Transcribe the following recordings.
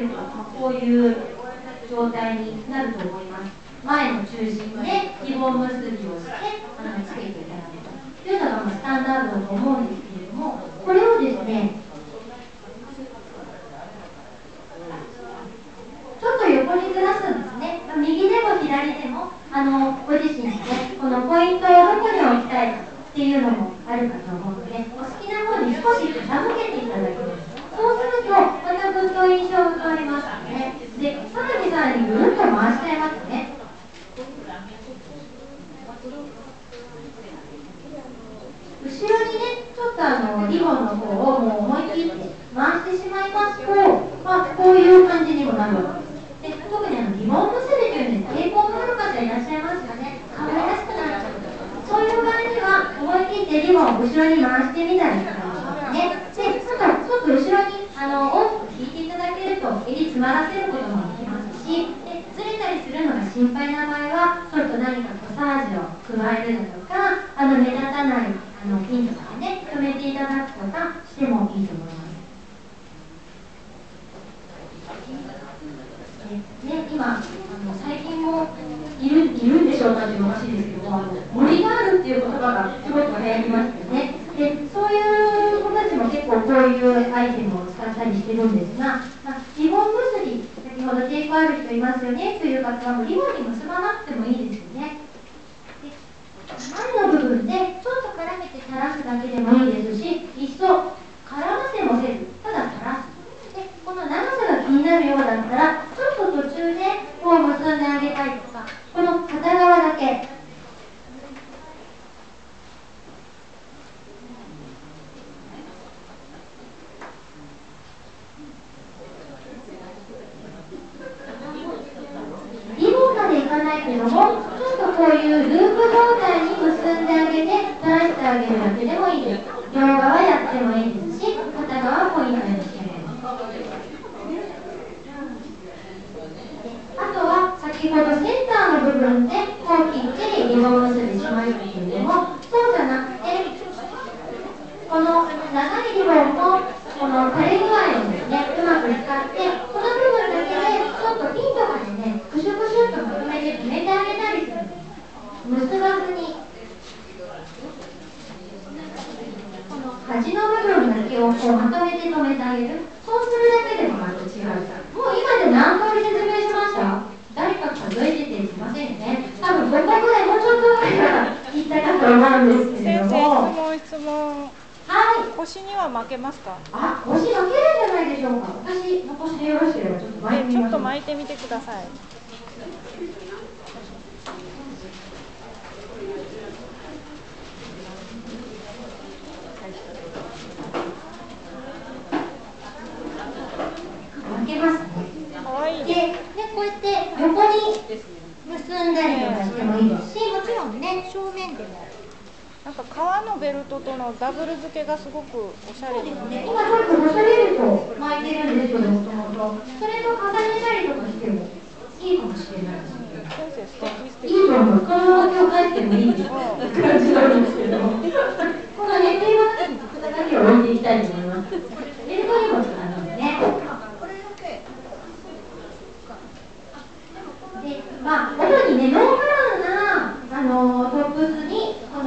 るとこういう状態になると思います。前の中心でリボン結びをしてあのつけていただくというのがまあスタンダードだと思うんですけれどもこれをですねちょっと横にずらすんですね。右でも左でもあのご自身でこのポイントをどこに置きたいかっていうのもあるかと思うのでお好きな方に少し傾けていただきますそうするとまたぐっと印象が変わりますよねでさらにさらにぐるっと回しちゃいますね後ろにねちょっとあのリボンの方をもう思い切って回してしまいますと、まあ、こういう感じにもなるで特にあのリボン結びというのに抵抗がある方いらっしゃいますよね。可愛らしくなっちゃうそういう場合には思い切ってリボンを後ろに回してみたりとかね。でなんかちょっと後ろにあの大きく引いていただけると襟詰まらせることもできますし。でずれたりするのが心配な場合はちょっと何かコサージュを加えるだとかあの目立たないあのピンとかでね止めていただくとかしてもいいと思いますね、今あの最近もいるいるんでしょうかっていうのおかしいですけどもあの森があるっていう言葉がすごく流行りましたよね。でそういう子たちも結構こういうアイテムを使ったりしてるんですが、まあ、リボン結び先ほど抵抗ある人いますよねという方はリボンに結ばなくてもいいですよね。で前の部分でちょっと絡めて垂らすだけでもいいですしいっそ絡ませもせずただ垂らす。でこの長さが気になるようだったらちょっと途中でこう結んであげたりとかこの片側だけ。リボンまでいかないけどもちょっとこういうループ状態に結んであげて垂らしてあげるだけでもいいです。両側やってもいいですし片側ポイントにしてあげるあとは先ほどセンターの部分でこう切ってリボン結びしましたけれどもそうじゃなくてこの長いリボンもこの垂れ具合をですねうまく使ってこの部分だけでちょっとピンとかでねクシュクシュっとまとめて止めてあげたりする結ばずにこの端の部分だけをこうまとめて止めてあげるそうするだけでもまた違うもう今で何通り説明しました誰か数えててすいませんね多分5個ぐらいもうちょっとぐらいから言ったかと思うんですけれど先も生質問質問はい腰には負けますか？あ腰負けるんじゃないでしょうか。私の腰でよろしければちょっと巻いてみちょっと巻いてみてください。負けますね。かわいいで、ね、こうやって横に結んだりとかしてもいいですしもちろんね正面でもなんか革のベルトとのダブル付けがすごくおしゃれですね。今ちょっと細ベルト巻いてるんですけど。もともとそれと重ねたりとかしてもいいかもしれないで。す先生素敵素敵いいと思う。このまま今日帰ってもいい感じなんで。すけど。このだけを置いていきたいと思います。ベルトにも使うので。ね。で、まあ、主にね、ノーカラーな、あの、トップス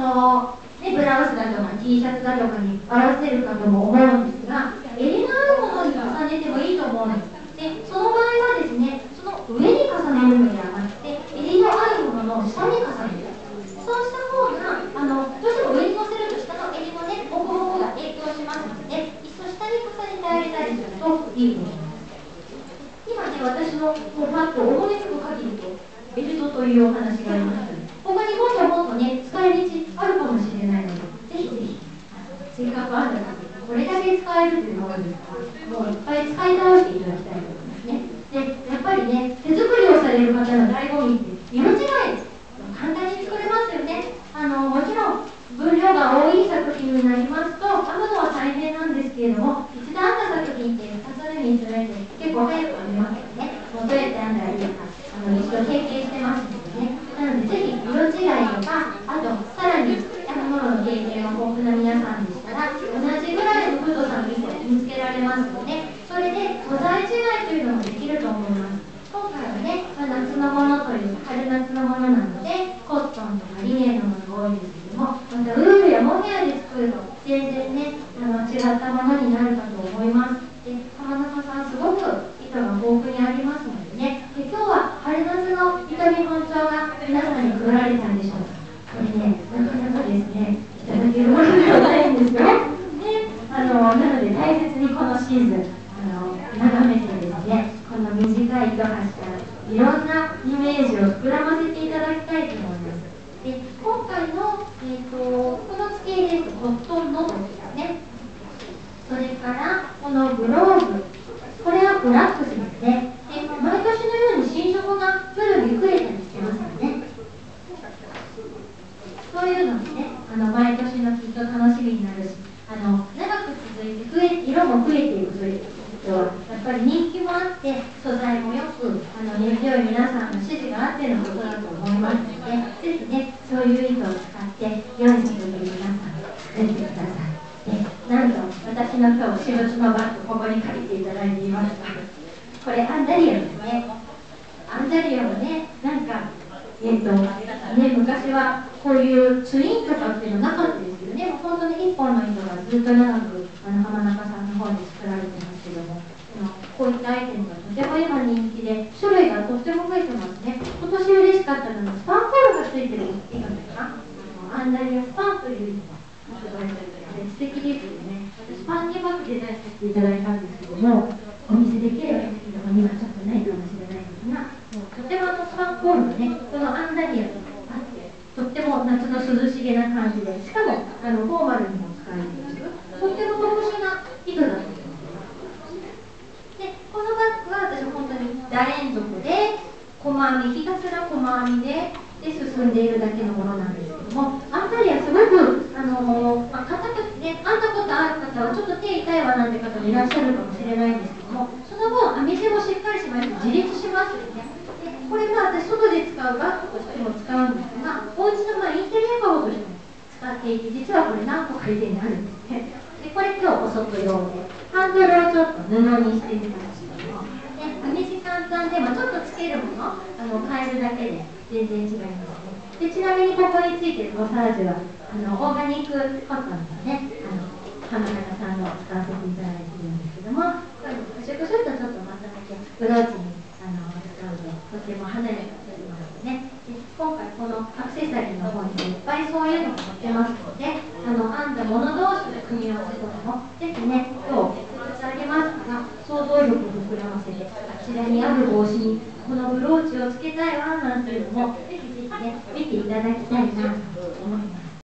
の、ね、ブラウスだとか T シャツだとかに合わせるかとも思うんですが、襟のあるものに重ねてもいいと思うんです。で、その場合はですね、その上に重ねるのではなくて、襟のあるものの下に重ねる。そうした方が、あの、どうしても上に乗せると下の襟のね、ボコボコが影響しますので、いっそ下に重ねてあげたりするといいと思います。今ね、私のもうパッと思いつく限りと、ベルトというお話があります。他にもっともっとね、使い道あるかもしれないので、ぜひぜひ、あのせっかくあるので、これだけ使えるというのがあるんですから、もういっぱい使い倒していただきたいと思いますね。で、やっぱりね、手作りをされる方の醍醐味って、色違い。簡単に作れますよね。あの、もちろん、分量が多い作品になりますと、編むのは大変なんですけれども、一度編んだ作品って2つ目にするれて結構早く編めますよね。もうどうやって編んだらいいか、あの、一度経験してますのでね。なので、ぜひ色違いとか、あと、さらに、編むものの経験が豊富な皆さんでしたら、同じぐらいの太さの糸を見つけられますので、それで素材違いというのもできると思います今回はね、まあ、夏のものという春夏のものなのでコットンとかリネンのものが多いですけどもまたウールやモヘアで作ると全然ねあの違ったものになるかと思いますで浜中さんすごく糸が豊富にありますのでねで今日は春夏の糸見本帳が皆さんに配られたんでしょうかこれねなかなかですねいただけるものではないんですよであのなので大切にこのシーズンあの眺めてですねこの短い糸端からいろんなイメージを膨らませていただきたいと思いますで今回の、えーと、この付けですコットンの時ですね。それからこのグローブ。これはブラックスですね。で毎年のように新色が古着増えたりしてますよね。そういうのでねあの毎年のきっと楽しみになるしあの長く続いて増え色も増えていくということはやっぱり人気もあって素材もよくあの根強い皆さんの支持があってのことだと思いますのでぜひねそういう糸を使って良い作り皆さん作ってくださいでなんと私の今日私物のバッグここに借りていただいています。これアンダリアですねアンダリアはねなんかえーとね、昔はこういうツインとかっていうのなかったですけどね、本当に1本の糸がずっと長くあの浜中さんの方で作られてます、こういったアイテムがとても今人気で、種類がとっても増えてますね。今年嬉しかったのは、スパンコールがついてる糸ですか？あのアンダリアスパンという糸が発売されて素敵ですよね。私、パンにバッグデザインさせていただいたんですけども、お見せできればですけども、今ちょっとないかもしれないですが、とてもあのスパンコールのね、このアンダリアとあって、とっても夏の涼しげな感じで、しかもあのフォーマルにも使えるという、とっても特殊な糸だと思います。で、このバッグは私本当に楕円属で、細編み、ひたすら細編みで、で進んでいるだけのものなんですけども、アンダリアすごく、あのまあ、硬くてね、編んだことある方はちょっと手痛いわなんて方もいらっしゃるかもしれないんですけども、その分編み地もしっかりします自立しますよね。でこれは私外で使うバッグとしても使うんですが、お家のまインテリアカゴとしても使っていて、実はこれ何個か入れにあるんですね。でこれ今日お外用で、ハンドルをちょっと布にしてみたんです、地簡単で、まあ、ちょっとつけるもの、あの変えるだけで全然違いますね。でちなみにここについてるコサージュはあのオーガニックコットンですねあの浜中さんの使わせていただいているんですけどもこれもクシュクシュっとちょっとまとめてブローチにあの使うととても華やかになりますねで今回このアクセサリーの方にいっぱいそういうのが載ってますのであの編んだもの同士で組み合わせとかもぜひね今日上げます。か想像力を膨らませてあちらにある帽子にこのブローチをつけたいわなんていうのもぜひぜひね見ていただきたいなと思います。